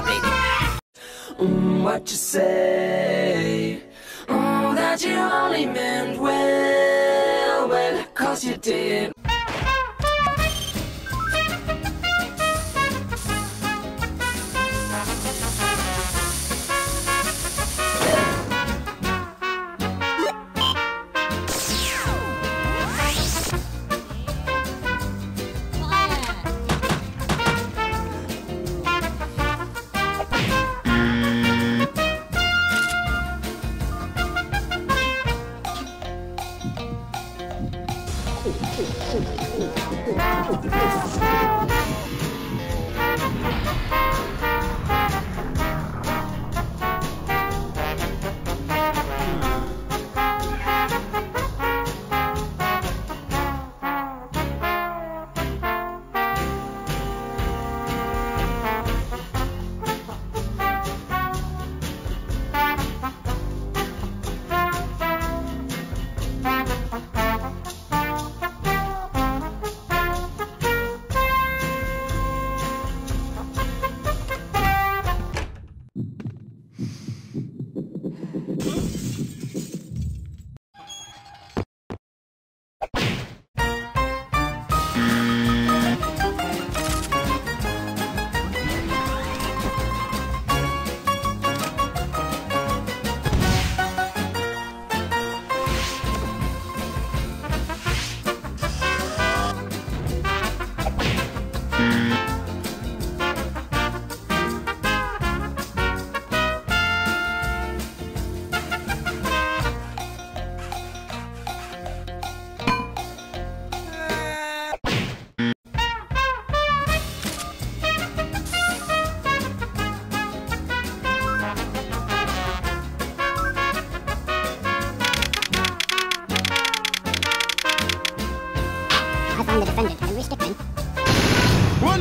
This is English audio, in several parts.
baby. Mm, what you say? Oh, that you only meant well, well, cause you did. Thank you.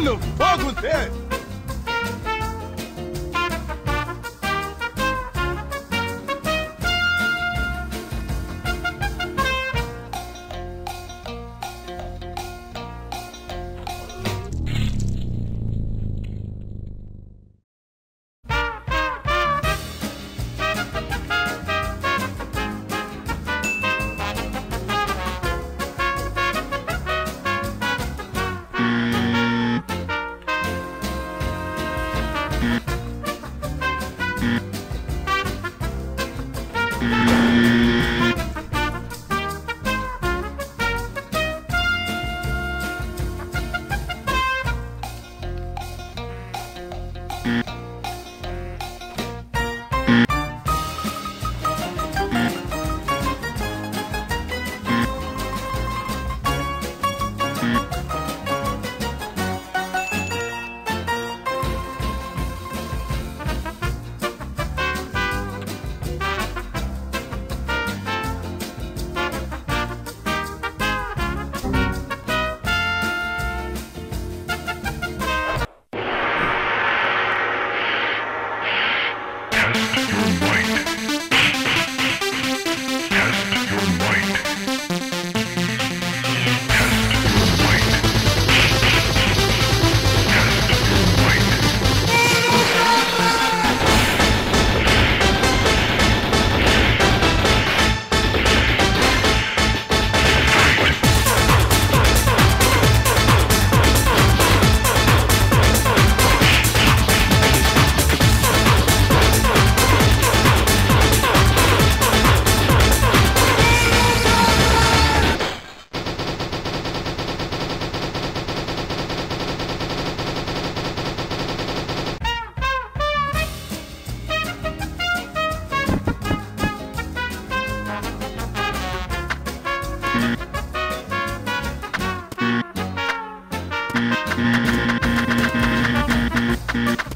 no fogo dele. Was Mm-hmm.